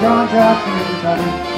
John Jackson, everybody.